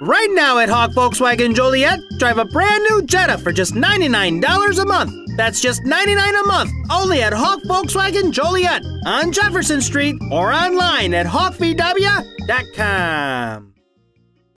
Right now at Hawk Volkswagen Joliet, drive a brand new Jetta for just $99 a month. That's just $99 a month, only at Hawk Volkswagen Joliet on Jefferson Street or online at hawkvw.com.